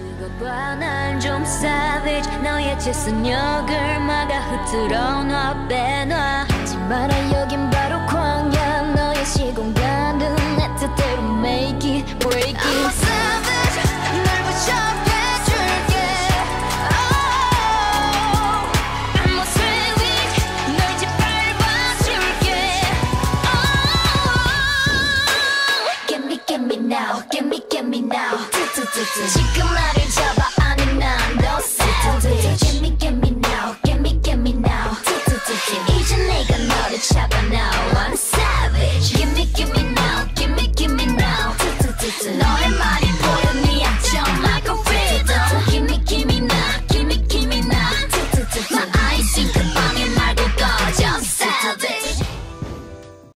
두고 봐난 좀 savage 너의 재선역을 막아 흐트러 놔 빼놔 하지 마라 여긴 바로 광야 너의 시공간은 내 뜻대로 make it break it I'm a savage 널 oh, 짓밟아줄게 oh, Get me get me now get me get me now 지금 나를 잡아